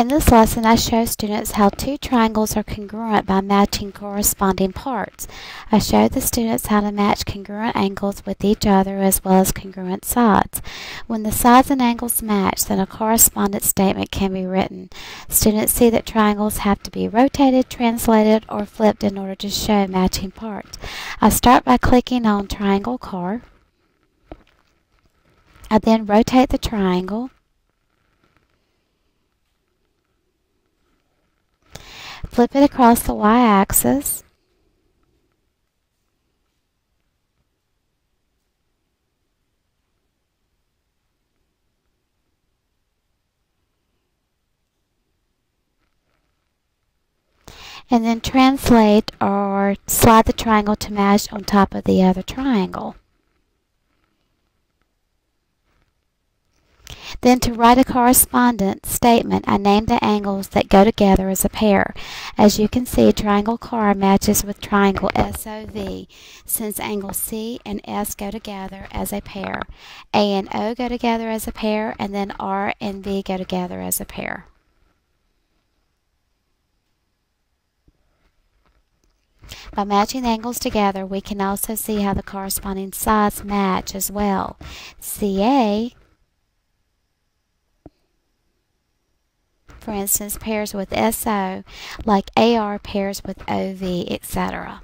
In this lesson, I show students how two triangles are congruent by matching corresponding parts. I show the students how to match congruent angles with each other as well as congruent sides. When the sides and angles match, then a correspondence statement can be written. Students see that triangles have to be rotated, translated, or flipped in order to show matching parts. I start by clicking on Triangle Car. I then rotate the triangle. Flip it across the y-axis. and then translate or slide the triangle to match on top of the other triangle. Then to write a correspondence statement, I name the angles that go together as a pair. As you can see, triangle CAR matches with triangle SOV since angle C and S go together as a pair. A and O go together as a pair, and then R and V go together as a pair. By matching angles together, we can also see how the corresponding sides match as well. CA for instance, pairs with SO, like AR pairs with OV, etc.